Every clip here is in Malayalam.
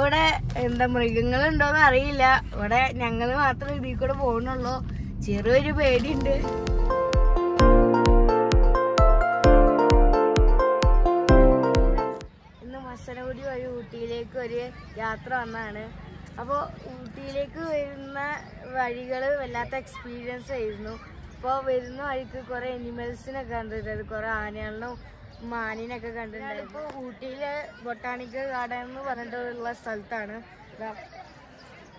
ഇവിടെ എന്താ മൃഗങ്ങളുണ്ടോന്ന് അറിയില്ല. ഇവിടെ ഞങ്ങൾ മാത്രം ഇതിൽ കൂടെ പോകുന്നുള്ളൂ ചെറിയൊരു പേടിയുണ്ട്. ഇന്ന് മസനഗുടി വഴി ഊട്ടിയിലേക്ക് ഒരു യാത്ര വന്നാണ് അപ്പോൾ ഊട്ടിയിലേക്ക് വരുന്ന വഴികൾ വല്ലാത്ത എക്സ്പീരിയൻസ് ആയിരുന്നു. അപ്പോൾ വരുന്ന വഴിക്ക് കുറേ അനിമൽസിനൊക്കെ കണ്ടിട്ടുണ്ട്. കുറേ ആനകളിലും മാനിനൊക്കെ കണ്ടിട്ടുണ്ട് ഇപ്പൊ ഊട്ടിയിലെ ബൊട്ടാണിക്കൽ ഗാർഡൻ എന്ന് പറഞ്ഞിട്ടുള്ള സ്ഥലത്താണ്.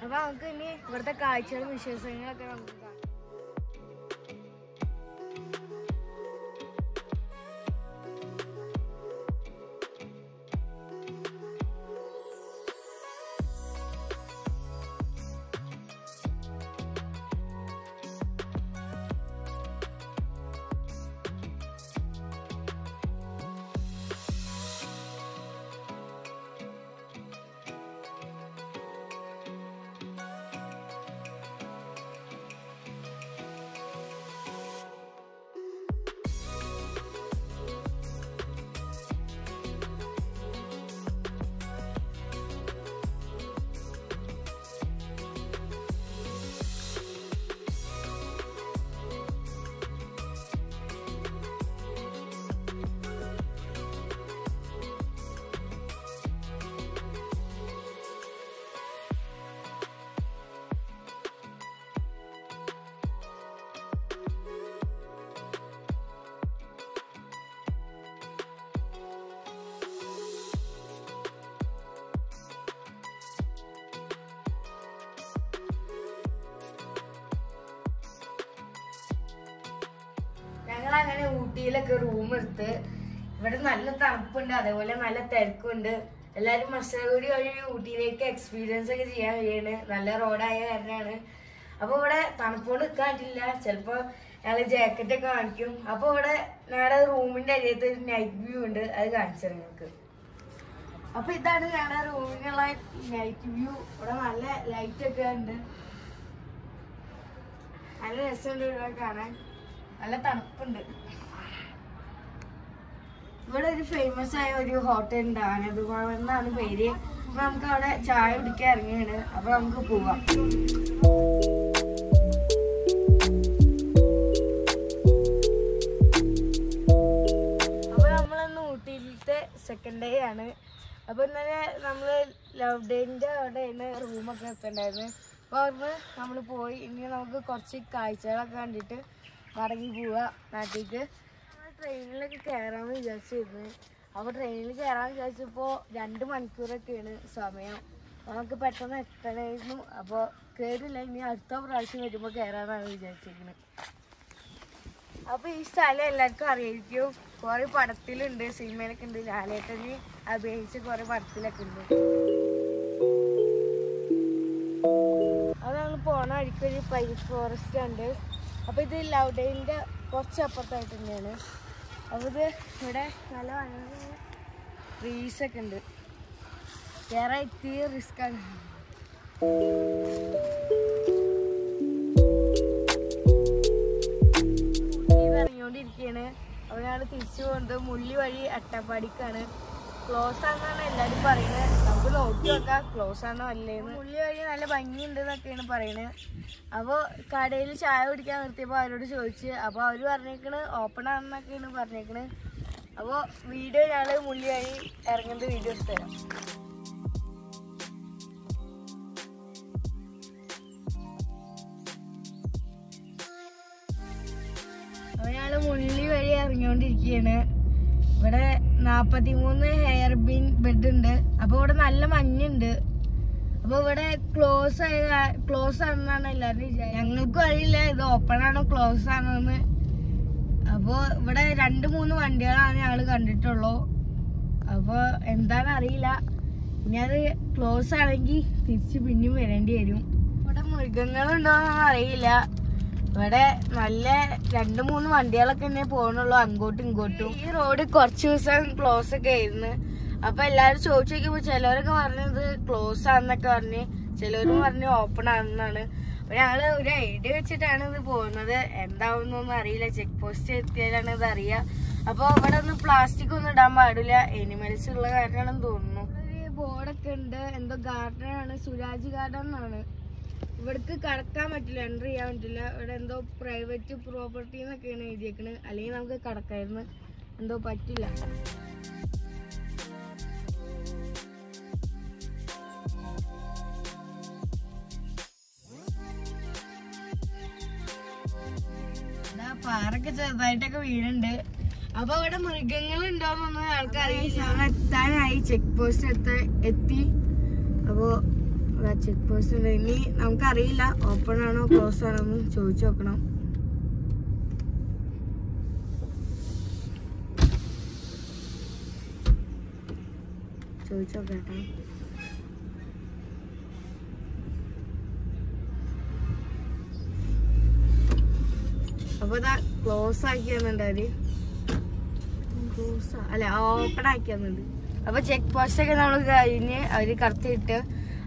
അപ്പൊ നമുക്ക് ഇനി ഇവിടുത്തെ കാഴ്ചകളും വിശേഷങ്ങളൊക്കെ നമുക്ക് കാണാം. അങ്ങനെ ഊട്ടിയിലൊക്കെ റൂം എടുത്ത് ഇവിടെ നല്ല തണുപ്പുണ്ട് അതേപോലെ നല്ല തിരക്കുണ്ട്. എല്ലാവരും മസനഗുടി വഴി ഊട്ടിയിലേക്ക് എക്സ്പീരിയൻസ് ഒക്കെ ചെയ്യാൻ കഴിയാണ്. നല്ല റോഡായ കാരണമാണ് അപ്പോൾ ഇവിടെ തണുപ്പോട് നിൽക്കാൻ പറ്റില്ല ഞങ്ങൾ ജാക്കറ്റ് ഒക്കെ കാണിക്കും. അപ്പോൾ ഇവിടെ ഞങ്ങളുടെ റൂമിന്റെ അരിയത്ത് ഒരു നൈറ്റ് വ്യൂ ഉണ്ട്. അത് കാണിച്ചു നിങ്ങൾക്ക്. അപ്പൊ ഇതാണ് ഞങ്ങളുടെ റൂമിനുള്ള നൈറ്റ് വ്യൂ ഇവിടെ നല്ല ലൈറ്റ് ഒക്കെ ഉണ്ട്. നല്ല രസമുണ്ട് ഇവിടെ കാണാൻ. നല്ല തണുപ്പുണ്ട്. ഇവിടെ ഒരു ഫേമസ് ആയ ഒരു ഹോട്ടൽ ഉണ്ട്. ആനന്ദഭവൻ എന്നാണ് പേര്. അപ്പൊ നമുക്ക് അവിടെ ചായ കുടിക്കാൻ ഇറങ്ങിയാണ്. അപ്പൊ നമുക്ക് പോവാം. അപ്പൊ നമ്മളിന്ന് ഊട്ടിയിലത്തെ സെക്കൻഡ് ഡേ ആണ്. അപ്പൊ ഇന്നലെ നമ്മൾ ലവ് ഡേന്റെ അവിടെയാണ് റൂമൊക്കെ എത്തണ്ടായിരുന്നു അപ്പൊ അവിടുന്ന് നമ്മൾ പോയി. ഇനി നമുക്ക് കുറച്ച് കാഴ്ചകളൊക്കെ കണ്ടിട്ട് മടങ്ങി പോവാ നാട്ടിലേക്ക് ട്രെയിനിലൊക്കെ കയറാമെന്ന് വിചാരിച്ചിരുന്നു. അപ്പോൾ ട്രെയിനിൽ കയറാൻ വിചാരിച്ചപ്പോൾ രണ്ട് മണിക്കൂറൊക്കെയാണ് സമയം. നമുക്ക് പെട്ടെന്ന് എത്തണമായിരുന്നു അപ്പോൾ കയറില്ല ഇനി അടുത്ത പ്രാവശ്യം വരുമ്പോൾ കയറാനാണ് വിചാരിച്ചിരിക്കുന്നത് അപ്പോൾ ഈ സ്ഥലം എല്ലാവർക്കും അറിയായിരിക്കും. കുറെ പടത്തിലുണ്ട് സിനിമയിലൊക്കെ ഉണ്ട്. ലാലേട്ടന് അഭിനയിച്ച കുറെ പടത്തിലൊക്കെ ഉണ്ട്. അത് നമ്മൾ പോണ വഴിക്കൊരു പൈ ഫോറസ്റ്റ് ഉണ്ട്. അപ്പൊ ഇത് ലൗഡേന്റെ കുറച്ച് അപ്പുറത്തായിട്ട് തന്നെയാണ്. അപ്പൊ ഇത് ഇവിടെ നല്ല ട്രീസ് ഒക്കെ ഉണ്ട്. വേറെ ഇത്തിരി റിസ്ക് ആണ്. അപ്പോൾ ഞങ്ങൾ തിരിച്ചു പോകുന്നത് മുള്ളി വഴി അട്ടപ്പാടിക്കാണ്. ക്ലോസ് ആണെന്നാണ് എല്ലാരും പറയുന്നത് നമുക്ക് നോക്കി നോക്കാം ക്ലോസ് ആണോ അല്ലേന്ന്. മുള്ളി വഴി നല്ല ഭംഗിയുണ്ട് എന്നൊക്കെയാണ് പറയുന്നത് അപ്പോൾ കടയിൽ ചായ കുടിക്കാൻ നിർത്തിയപ്പോൾ അവരോട് ചോദിച്ച് അപ്പോൾ അവർ പറഞ്ഞേക്കണ് ഓപ്പൺ ആണെന്നൊക്കെയാണ് പറഞ്ഞേക്കണ്. അപ്പോൾ വീഡിയോ ഞങ്ങൾ മുള്ളി വഴി ഇറങ്ങുന്നത് വീഡിയോ തരാം. അപ്പൊ ഞങ്ങൾ മുള്ളി വഴി ഇറങ്ങിക്കൊണ്ടിരിക്കുകയാണ്. ഇവിടെ നാപ്പത്തി മൂന്ന് ഹെയർ ബിൻ ബെഡ് ഉണ്ട്. അപ്പൊ ഇവിടെ നല്ല മഞ്ഞുണ്ട്. അപ്പൊ ഇവിടെ ക്ലോസ് ആയ ക്ലോസ് ആണെന്നാണ് എല്ലാവരും വിചാരിച്ചത് ഞങ്ങൾക്കും അറിയില്ല ഇത് ഓപ്പൺ ആണോ ക്ലോസ് ആണോന്ന് അപ്പൊ ഇവിടെ രണ്ട് മൂന്ന് വണ്ടികളാണ് ഞങ്ങൾ കണ്ടിട്ടുള്ളൂ. അപ്പൊ എന്താന്ന് അറിയില്ല. ഇനി അത് ക്ലോസ് ആണെങ്കിൽ തിരിച്ച് പിന്നെയും വരേണ്ടി വരും. ഇവിടെ മൃഗങ്ങളുണ്ടോന്നൊന്നും അറിയില്ല. ഇവിടെ നല്ല രണ്ടു മൂന്ന് വണ്ടികളൊക്കെ തന്നെ പോകണുള്ളൂ അങ്ങോട്ടും ഇങ്ങോട്ടും. ഈ റോഡ് കുറച്ച് ദിവസം ക്ലോസ് ഒക്കെ ആയിരുന്നു. അപ്പൊ എല്ലാരും ചോദിച്ചു നോക്കിയപ്പോ ചിലവരൊക്കെ പറഞ്ഞത് ക്ലോസ് ആണെന്നൊക്കെ പറഞ്ഞ് ചിലവരും പറഞ്ഞ് ഓപ്പൺ ആണെന്നാണ്. അപ്പൊ ഞങ്ങൾ ഒരു ഐഡിയ വെച്ചിട്ടാണ് ഇത് പോകുന്നത്. എന്താവുന്നൊന്നും അറിയില്ല. ചെക്ക് പോസ്റ്റ് എത്തിയാലാണ് ഇത് അറിയാ. അപ്പൊ ഇവിടെ ഒന്നും പ്ലാസ്റ്റിക് ഒന്നും ഇടാൻ പാടില്ല. എനിമൽസ് ഉള്ള കാരണമാണെന്ന് തോന്നുന്നു. ബോർഡൊക്കെ ഉണ്ട്. എന്തോ ഗാർഡൻ ആണ്. സുരാജ് ഗാർഡൻ എന്നാണ് ഇവിടേക്ക് കടക്കാൻ പറ്റില്ല എൻട്രി ചെയ്യാൻ പറ്റില്ല. ഇവിടെ എന്തോ പ്രൈവറ്റ് പ്രോപ്പർട്ടി എന്നൊക്കെയാണ് എഴുതിയേക്കണത് അല്ലെങ്കിൽ നമുക്ക് കടക്കായിരുന്നു. എന്തോ പറ്റില്ല. പാറൊക്കെ ചെറുതായിട്ടൊക്കെ വീടുണ്ട് അപ്പൊ ഇവിടെ മൃഗങ്ങൾ ഉണ്ടോന്നൊന്നും ആൾക്കാർ എത്താനായി. ചെക്ക് പോസ്റ്റ് എത്ത എത്തി. അപ്പോ ചെക്ക് പോസ്റ്റ് ഇനി നമുക്കറിയില്ല ഓപ്പൺ ആണോ ക്ലോസ് ആണോ എന്ന് ചോദിച്ചു നോക്കണം. അപ്പൊ ഇതാ ക്ലോസ് ആക്കിയെന്നുണ്ട് തന്നിട്ടുണ്ട് ക്ലോസ് അല്ല ഓപ്പൺ ആക്കിയെന്നുണ്ട്. അപ്പൊ ചെക്ക് പോസ്റ്റ് ഒക്കെ നമ്മൾ കഴിഞ്ഞ് അവർ കറത്തിട്ട്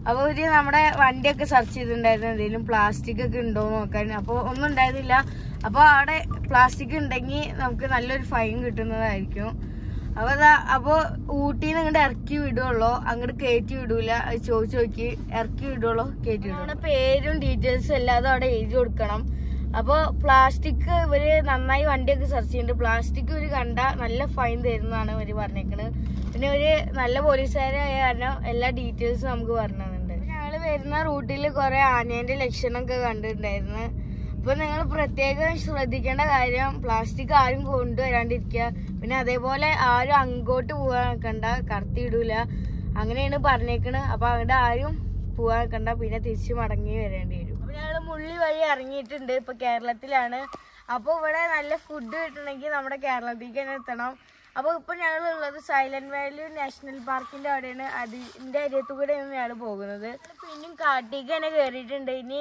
അപ്പൊ ഒരു നമ്മുടെ വണ്ടിയൊക്കെ സെർച്ച് ചെയ്തിട്ടുണ്ടായിരുന്നു. എന്തെങ്കിലും പ്ലാസ്റ്റിക് ഒക്കെ ഉണ്ടോ നോക്കാൻ. അപ്പൊ ഒന്നും ഉണ്ടായിരുന്നില്ല. അപ്പൊ അവിടെ പ്ലാസ്റ്റിക് ഉണ്ടെങ്കിൽ നമുക്ക് നല്ലൊരു ഫൈൻ കിട്ടുന്നതായിരിക്കും. അപ്പൊ അതാ അപ്പൊ ഊട്ടിന്ന് അങ്ങോട്ട് ഇറക്കി വിടുള്ളൂ അങ്ങോട്ട് കയറ്റി വിടൂല. ചോദിച്ചു നോക്കി. ഇറക്കി വിടുള്ളൂ കയറ്റി വിടും നമ്മുടെ പേരും ഡീറ്റെയിൽസും എല്ലാതും അവിടെ എഴുതി കൊടുക്കണം. അപ്പൊ പ്ലാസ്റ്റിക് ഇവർ നന്നായി വണ്ടിയൊക്കെ സെർച്ച് ചെയ്യുന്നുണ്ട്. പ്ലാസ്റ്റിക് ഇവർ കണ്ട നല്ല ഫൈൻ തരുന്നതാണ് ഇവർ പറഞ്ഞേക്കണത്. പിന്നെ ഒരു നല്ല പോലീസുകാരായ കാരണം എല്ലാ ഡീറ്റെയിൽസും നമുക്ക് പറഞ്ഞു തന്നിട്ടുണ്ട് ഞങ്ങൾ വരുന്ന റൂട്ടിൽ കുറെ ആനേന്റെ ലക്ഷണമൊക്കെ കണ്ടിട്ടുണ്ടായിരുന്നു. അപ്പൊ നിങ്ങൾ പ്രത്യേകം ശ്രദ്ധിക്കേണ്ട കാര്യം പ്ലാസ്റ്റിക് ആരും കൊണ്ടുവരാണ്ടിരിക്കുക. പിന്നെ അതേപോലെ ആരും അങ്ങോട്ട് പോകാൻ നിൽക്കണ്ട കടത്തിയിടൂല അങ്ങനെയാണ് പറഞ്ഞേക്കണത്. അപ്പൊ അവിടെ ആരും പോവാൻ നിൽക്കണ്ട പിന്നെ തിരിച്ചു മടങ്ങി വരേണ്ടി വരും. അപ്പൊ ഞങ്ങൾ മുള്ളി വഴി ഇറങ്ങിയിട്ടുണ്ട്. ഇപ്പൊ കേരളത്തിലാണ്. അപ്പൊ ഇവിടെ നല്ല ഫുഡ് കിട്ടണമെങ്കിൽ നമ്മുടെ കേരളത്തിലേക്ക് തന്നെ എത്തണം. അപ്പൊ ഇപ്പോൾ ഞങ്ങളുള്ളത് സൈലന്റ് വാലി നാഷണൽ പാർക്കിന്റെ അവിടെയാണ്. അതിന്റെ അരിയത്തു കൂടെയാണ് ഞങ്ങൾ പോകുന്നത്. പിന്നെയും കാട്ടിലേക്ക് തന്നെ കയറിയിട്ടുണ്ട് ഇനി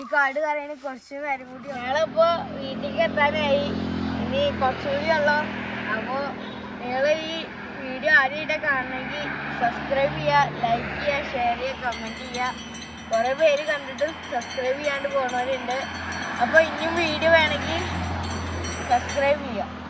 ഈ കാട് കറിയാണ് കുറച്ച് നേരം കൂടി ഞങ്ങളിപ്പോൾ വീട്ടിലേക്ക് എത്താനായി. ഇനി കുറച്ചുകൂടി ഉള്ളു. അപ്പോൾ നിങ്ങൾ ഈ വീഡിയോ ആദ്യമായിട്ട് കാണണമെങ്കിൽ സബ്സ്ക്രൈബ് ചെയ്യുക ലൈക്ക് ചെയ്യുക ഷെയർ ചെയ്യുക കമന്റ് ചെയ്യുക. കുറേ പേര് കണ്ടിട്ട് സബ്സ്ക്രൈബ് ചെയ്യാണ്ട് പോകുന്നവരുണ്ട് അപ്പോൾ ഇനിയും വീഡിയോ വേണമെങ്കിൽ സബ്സ്ക്രൈബ് ചെയ്യുക